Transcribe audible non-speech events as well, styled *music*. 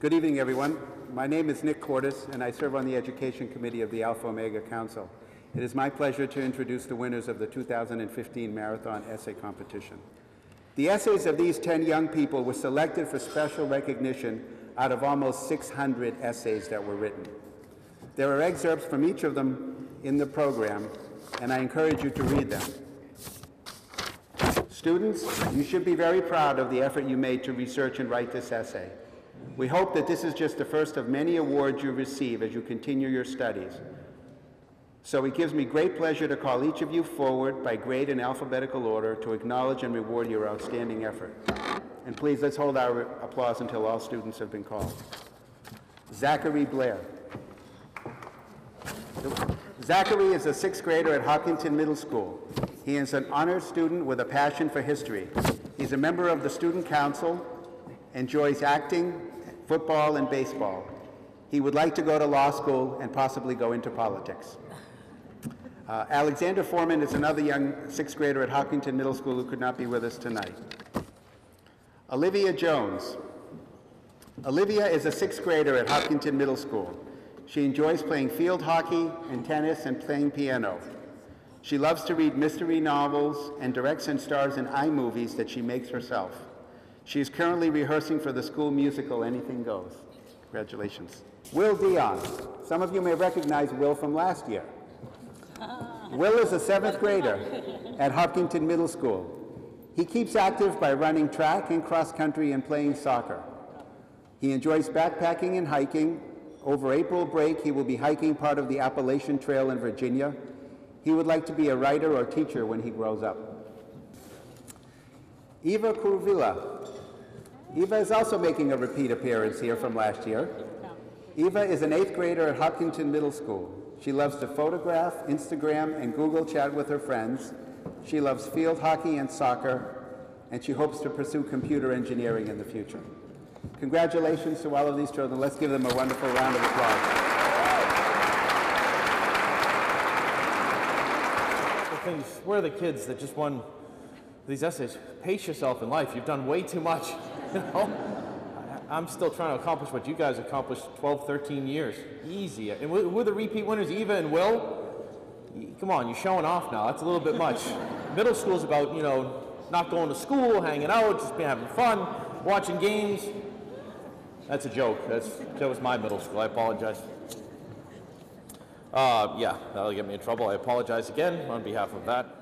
Good evening, everyone. My name is Nick Cordes, and I serve on the Education Committee of the Alpha Omega Council. It is my pleasure to introduce the winners of the 2015 Marathon Essay Competition. The essays of these 10 young people were selected for special recognition out of almost 600 essays that were written. There are excerpts from each of them in the program, and I encourage you to read them. Students, you should be very proud of the effort you made to research and write this essay. We hope that this is just the first of many awards you receive as you continue your studies. So it gives me great pleasure to call each of you forward by grade in alphabetical order to acknowledge and reward your outstanding effort. And please, let's hold our applause until all students have been called. Zachary Blair. Zachary is a sixth grader at Hopkinton Middle School. He is an honors student with a passion for history. He's a member of the student council, enjoys acting, football, and baseball. He would like to go to law school and possibly go into politics. Uh, Alexander Foreman is another young sixth grader at Hopkinton Middle School who could not be with us tonight. Olivia Jones. Olivia is a sixth grader at Hopkinton Middle School. She enjoys playing field hockey and tennis and playing piano. She loves to read mystery novels and directs and stars in iMovies that she makes herself. She is currently rehearsing for the school musical Anything Goes. Congratulations. Will Dion. Some of you may recognize Will from last year. Will is a seventh grader at Hopkinton Middle School. He keeps active by running track and cross country and playing soccer. He enjoys backpacking and hiking. Over April break, he will be hiking part of the Appalachian Trail in Virginia. He would like to be a writer or teacher when he grows up. Eva Kurvila. Eva is also making a repeat appearance here from last year. Eva is an eighth grader at Hopkinton Middle School. She loves to photograph, Instagram, and Google chat with her friends. She loves field hockey and soccer, and she hopes to pursue computer engineering in the future. Congratulations to all of these children. Let's give them a wonderful round of applause. where are the kids that just won these essays? Pace yourself in life. You've done way too much. *laughs* You know? I'm still trying to accomplish what you guys accomplished 12, 13 years. Easy. And are the repeat winners? Eva and Will? Come on, you're showing off now. That's a little bit much. *laughs* Middle school's about, you know, not going to school, hanging out, just being, having fun, watching games. That's a joke. That's, that was my middle school. I apologize. Uh, yeah, that'll get me in trouble. I apologize again on behalf of that.